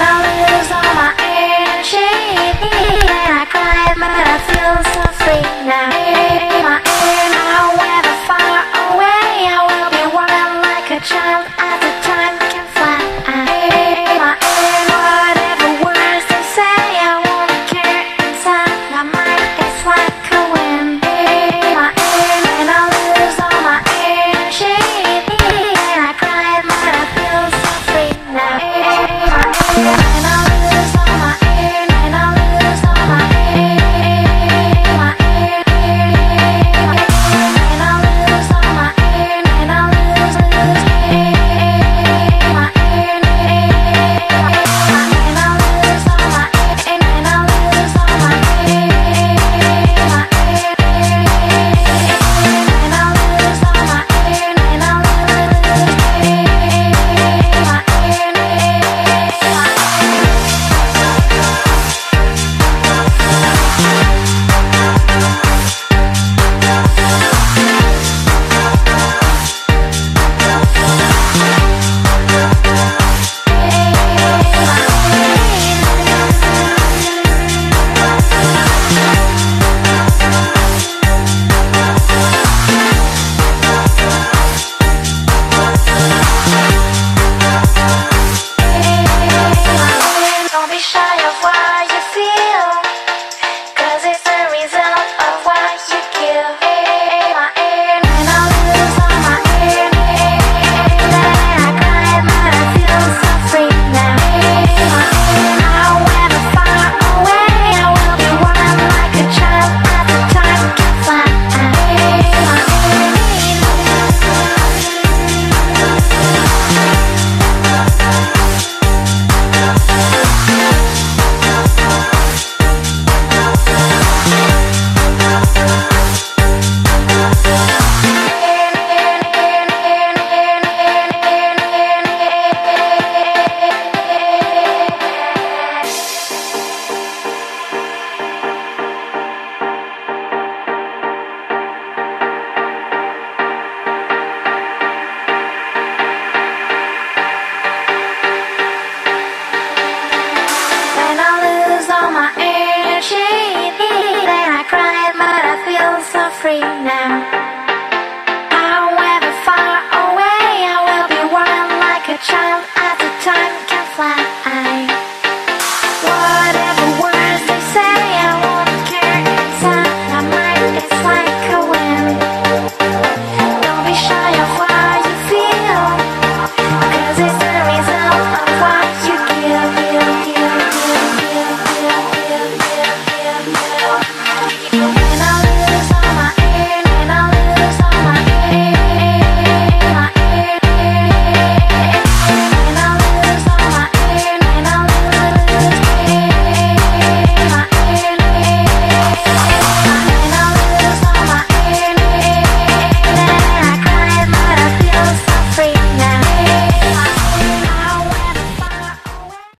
lose all my air sheet. And I cry, but I feel so free. So free now.